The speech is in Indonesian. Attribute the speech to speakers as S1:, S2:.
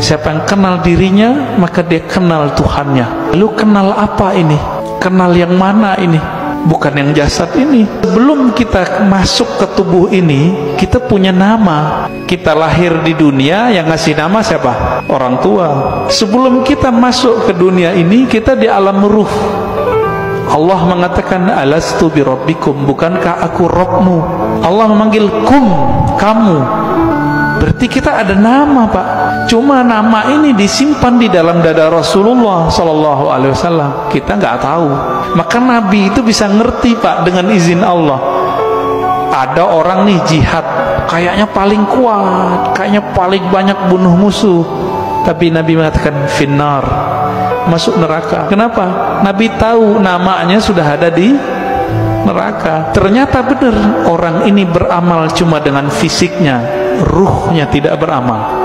S1: Siapa yang kenal dirinya, maka dia kenal Tuhannya. Lu kenal apa ini? Kenal yang mana ini? Bukan yang jasad ini. Sebelum kita masuk ke tubuh ini, kita punya nama. Kita lahir di dunia, yang ngasih nama siapa? Orang tua. Sebelum kita masuk ke dunia ini, kita di alam ruh. Allah mengatakan alastu bi rabbikum bukankah aku Rabbmu Allah memanggil kum kamu berarti kita ada nama Pak. Cuma nama ini disimpan di dalam dada Rasulullah sallallahu alaihi wasallam. Kita nggak tahu. Maka nabi itu bisa ngerti Pak dengan izin Allah. Ada orang nih jihad kayaknya paling kuat kayaknya paling banyak bunuh musuh. Tapi Nabi mengatakan finnar. Masuk neraka. Kenapa? Nabi tahu namanya sudah ada di neraka. Ternyata benar orang ini beramal cuma dengan fisiknya, ruhnya tidak beramal.